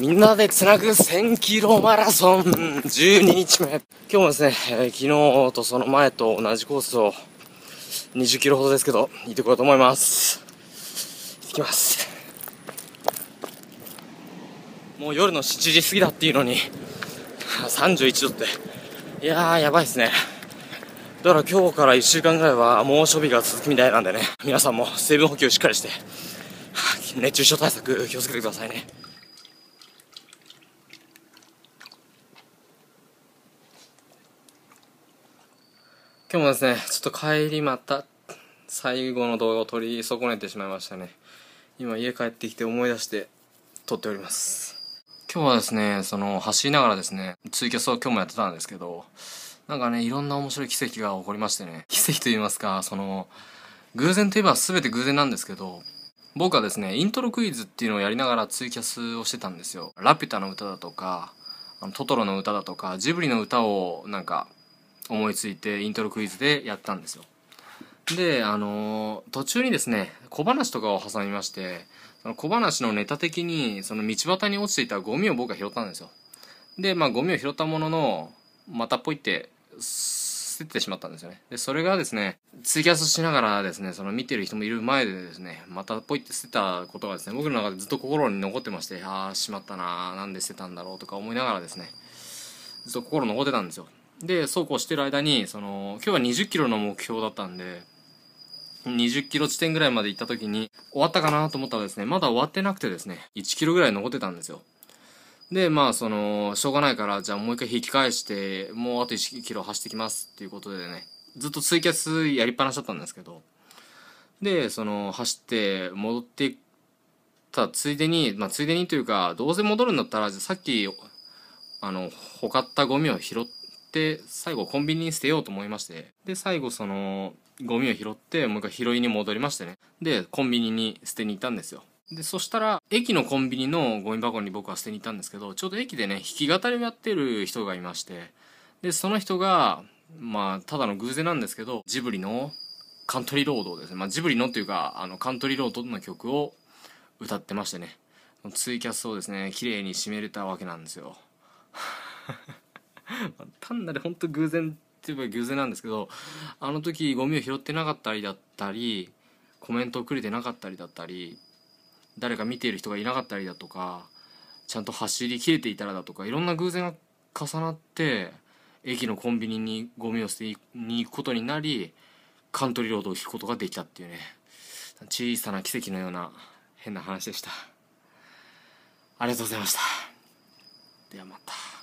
みんなでつなぐ1000キロマラソン12日目。今日もですね、えー、昨日とその前と同じコースを20キロほどですけど、行ってこようと思います。行ってきます。もう夜の7時過ぎだっていうのに、31度って。いやー、やばいっすね。だから今日から1週間ぐらいは猛暑日が続くみたいなんでね、皆さんも水分補給しっかりして、熱中症対策気をつけてくださいね。今日もですね、ちょっと帰りまた最後の動画を撮り損ねてしまいましたね。今家帰ってきて思い出して撮っております。今日はですね、その走りながらですね、ツイキャスを今日もやってたんですけど、なんかね、いろんな面白い奇跡が起こりましてね、奇跡と言いますか、その、偶然といえば全て偶然なんですけど、僕はですね、イントロクイズっていうのをやりながらツイキャスをしてたんですよ。ラピュタの歌だとか、あのトトロの歌だとか、ジブリの歌をなんか思いついてイントロクイズでやったんですよ。であの、途中にですね小話とかを挟みましてその小話のネタ的にその道端に落ちていたゴミを僕が拾ったんですよ。でまあゴミを拾ったもののまたポイって捨ててしまったんですよね。でそれがですねツイキャスしながらですねその見てる人もいる前でですねまたポイって捨てたことがですね僕の中でずっと心に残ってましてああしまったなーなんで捨てたんだろうとか思いながらですねずっと心残ってたんですよ。でそうこうしてる間にその今日は2 0キロの目標だったんで2 0キロ地点ぐらいまで行った時に終わったかなと思ったらですねまだ終わってなくてですね1キロぐらい残ってたんですよ。でまあそのしょうがないからじゃあもう一回引き返してもうあと1キロ走ってきますっていうことでねずっとツイキャスやりっぱなしだったんですけどでその走って戻ってたついでにまあついでにというかどうせ戻るんだったらさっきあのほかったゴミを拾ってって最後コンビニに捨てようと思いましてで最後そのゴミを拾ってもう一回拾いに戻りましてね。でコンビニに捨てに行ったんですよ。でそしたら駅のコンビニのゴミ箱に僕は捨てに行ったんですけどちょうど駅でね弾き語りをやってる人がいましてでその人がまあただの偶然なんですけどジブリのカントリーロードですね、まあ、ジブリのっていうかあのカントリーロードの曲を歌ってましてね。ツイキャスをですね綺麗に締めれたわけなんですよ。単なる本当偶然って言えば偶然なんですけどあの時ゴミを拾ってなかったりだったりコメントをくれてなかったりだったり誰か見ている人がいなかったりだとかちゃんと走りきれていたらだとかいろんな偶然が重なって駅のコンビニにゴミを捨てに行くことになりカントリーロードを引くことができたっていうね小さな奇跡のような変な話でした。ありがとうございました。ではまた。